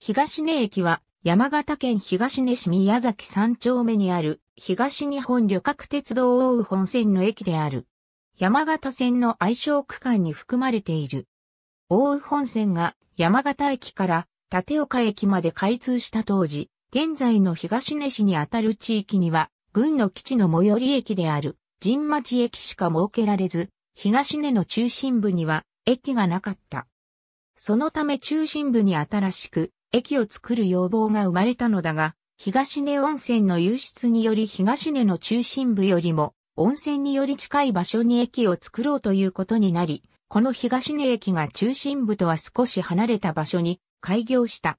東根駅は山形県東根市宮崎三丁目にある東日本旅客鉄道大宇本線の駅である。山形線の愛称区間に含まれている。大宇本線が山形駅から立岡駅まで開通した当時、現在の東根市にあたる地域には、軍の基地の最寄り駅である神町駅しか設けられず、東根の中心部には駅がなかった。そのため中心部に新しく駅を作る要望が生まれたのだが、東根温泉の湧出により東根の中心部よりも温泉により近い場所に駅を作ろうということになり、この東根駅が中心部とは少し離れた場所に開業した。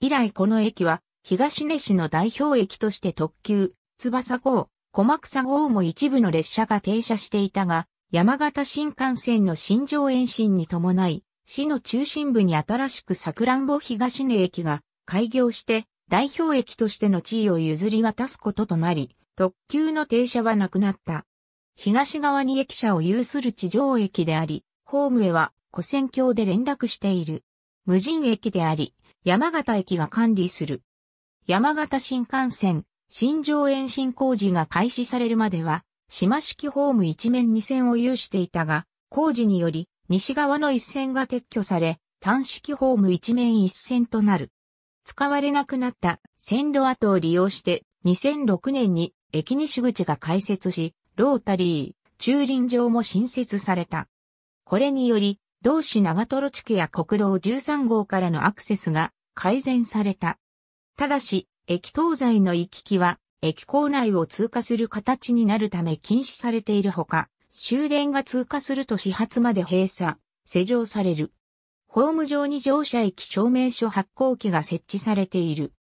以来この駅は東根市の代表駅として特急、翼号、小幕草号も一部の列車が停車していたが、山形新幹線の新庄延伸に伴い、市の中心部に新しく桜んぼ東根駅が開業して代表駅としての地位を譲り渡すこととなり、特急の停車はなくなった。東側に駅舎を有する地上駅であり、ホームへは古線橋で連絡している。無人駅であり、山形駅が管理する。山形新幹線、新庄延伸工事が開始されるまでは、島式ホーム一面二線を有していたが、工事により西側の一線が撤去され、単式ホーム一面一線となる。使われなくなった線路跡を利用して2006年に駅西口が開設し、ロータリー、駐輪場も新設された。これにより、同市長瀞地区や国道13号からのアクセスが改善された。ただし、駅東西の行き来は、駅構内を通過する形になるため禁止されているほか、終電が通過すると始発まで閉鎖、施錠される。ホーム上に乗車駅証明書発行機が設置されている。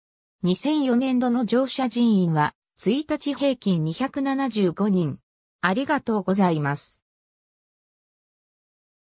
2004年度の乗車人員は、1日平均275人。ありがとうございます。